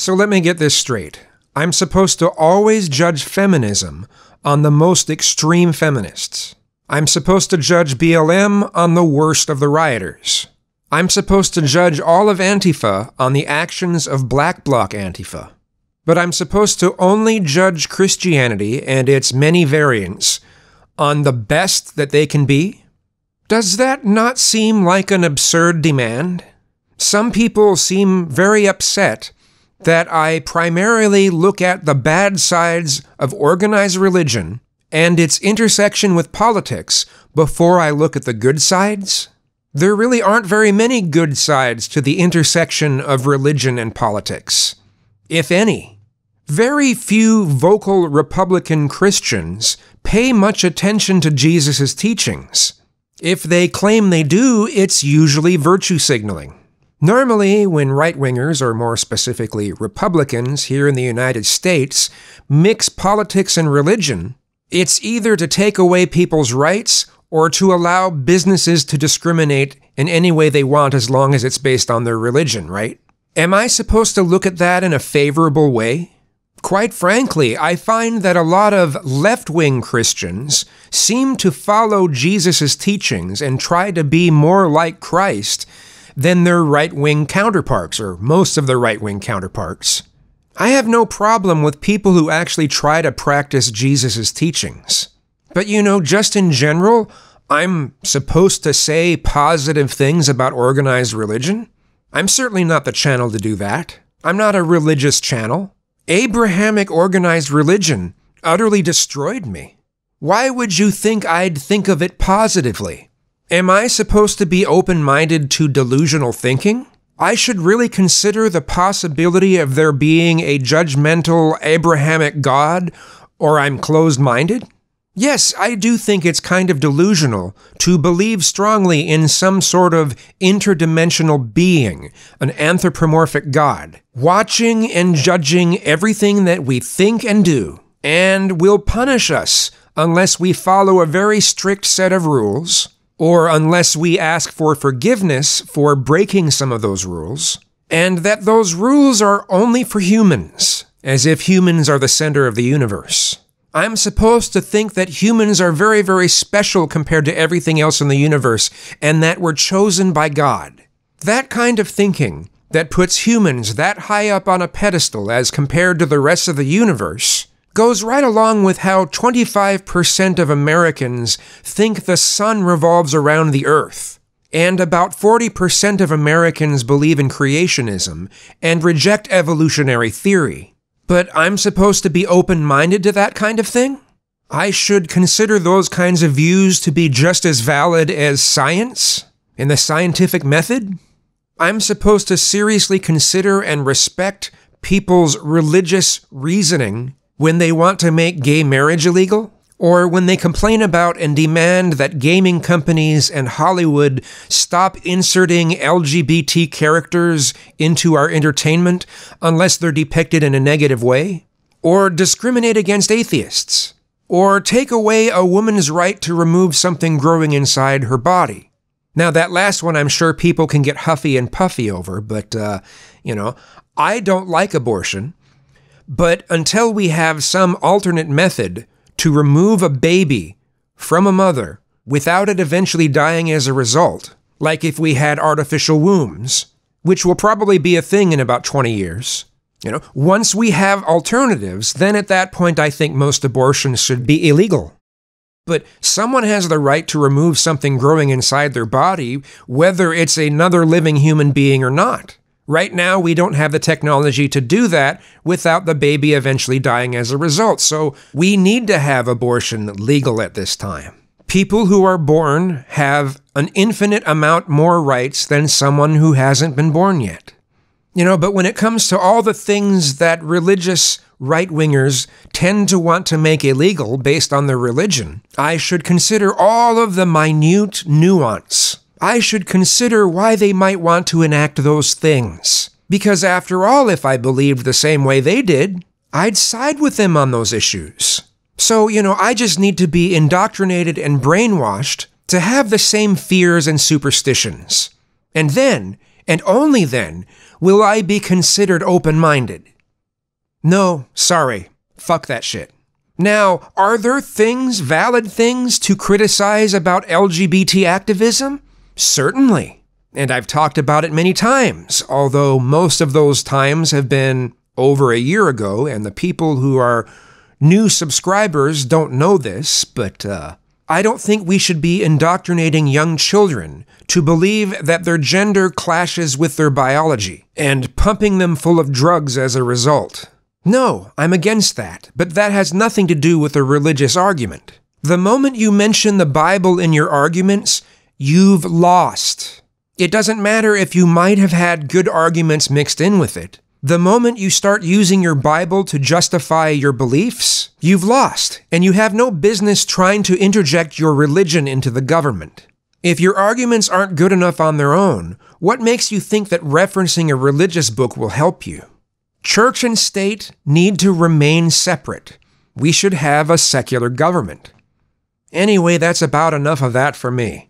So let me get this straight. I'm supposed to always judge feminism on the most extreme feminists. I'm supposed to judge BLM on the worst of the rioters. I'm supposed to judge all of Antifa on the actions of Black Bloc Antifa. But I'm supposed to only judge Christianity and its many variants on the best that they can be? Does that not seem like an absurd demand? Some people seem very upset that I primarily look at the bad sides of organized religion and its intersection with politics before I look at the good sides? There really aren't very many good sides to the intersection of religion and politics, if any. Very few vocal Republican Christians pay much attention to Jesus' teachings. If they claim they do, it's usually virtue signaling. Normally, when right wingers, or more specifically Republicans here in the United States, mix politics and religion, it's either to take away people's rights or to allow businesses to discriminate in any way they want as long as it's based on their religion, right? Am I supposed to look at that in a favorable way? Quite frankly, I find that a lot of left wing Christians seem to follow Jesus' teachings and try to be more like Christ than their right wing counterparts, or most of their right wing counterparts. I have no problem with people who actually try to practice Jesus' teachings. But you know, just in general, I'm supposed to say positive things about organized religion? I'm certainly not the channel to do that. I'm not a religious channel. Abrahamic organized religion utterly destroyed me. Why would you think I'd think of it positively? Am I supposed to be open minded to delusional thinking? I should really consider the possibility of there being a judgmental Abrahamic God, or I'm closed minded? Yes, I do think it's kind of delusional to believe strongly in some sort of interdimensional being, an anthropomorphic God, watching and judging everything that we think and do, and will punish us unless we follow a very strict set of rules, or unless we ask for forgiveness for breaking some of those rules, and that those rules are only for humans, as if humans are the center of the universe. I'm supposed to think that humans are very, very special compared to everything else in the universe, and that we're chosen by God. That kind of thinking that puts humans that high up on a pedestal as compared to the rest of the universe goes right along with how 25% of Americans think the sun revolves around the earth. And about 40% of Americans believe in creationism and reject evolutionary theory. But I'm supposed to be open minded to that kind of thing? I should consider those kinds of views to be just as valid as science and the scientific method? I'm supposed to seriously consider and respect people's religious reasoning when they want to make gay marriage illegal? or when they complain about and demand that gaming companies and Hollywood stop inserting LGBT characters into our entertainment unless they're depicted in a negative way, or discriminate against atheists, or take away a woman's right to remove something growing inside her body. Now, that last one I'm sure people can get huffy and puffy over, but, uh, you know, I don't like abortion. But until we have some alternate method to remove a baby from a mother without it eventually dying as a result, like if we had artificial wombs, which will probably be a thing in about 20 years. You know, once we have alternatives, then at that point I think most abortions should be illegal. But someone has the right to remove something growing inside their body, whether it's another living human being or not. Right now, we don't have the technology to do that without the baby eventually dying as a result. So we need to have abortion legal at this time. People who are born have an infinite amount more rights than someone who hasn't been born yet. You know, but when it comes to all the things that religious right wingers tend to want to make illegal based on their religion, I should consider all of the minute nuance I should consider why they might want to enact those things. Because after all, if I believed the same way they did, I'd side with them on those issues. So, you know, I just need to be indoctrinated and brainwashed to have the same fears and superstitions. And then, and only then will I be considered open minded. No, sorry, fuck that shit. Now, are there things, valid things, to criticize about LGBT activism? Certainly. And I've talked about it many times, although most of those times have been over a year ago, and the people who are new subscribers don't know this, but uh, I don't think we should be indoctrinating young children to believe that their gender clashes with their biology and pumping them full of drugs as a result. No, I'm against that, but that has nothing to do with a religious argument. The moment you mention the Bible in your arguments, you've lost. It doesn't matter if you might have had good arguments mixed in with it. The moment you start using your Bible to justify your beliefs, you've lost, and you have no business trying to interject your religion into the government. If your arguments aren't good enough on their own, what makes you think that referencing a religious book will help you? Church and state need to remain separate. We should have a secular government. Anyway, that's about enough of that for me.